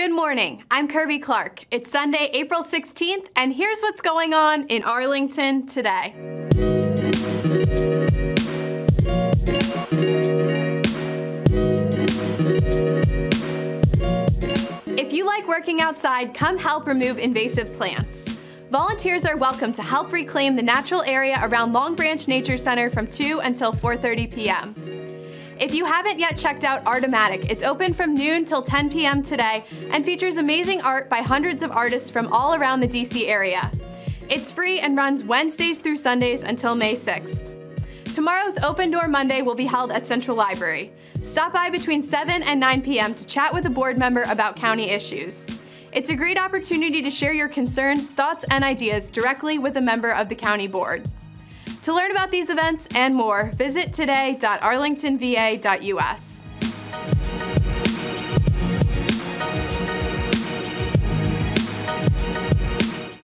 Good morning. I'm Kirby Clark. It's Sunday, April 16th, and here's what's going on in Arlington today. If you like working outside, come help remove invasive plants. Volunteers are welcome to help reclaim the natural area around Long Branch Nature Center from 2 until 4.30 p.m. If you haven't yet checked out Artomatic, it's open from noon till 10 p.m. today and features amazing art by hundreds of artists from all around the DC area. It's free and runs Wednesdays through Sundays until May 6th. Tomorrow's Open Door Monday will be held at Central Library. Stop by between 7 and 9 p.m. to chat with a board member about county issues. It's a great opportunity to share your concerns, thoughts, and ideas directly with a member of the county board. To learn about these events and more, visit today.arlingtonva.us.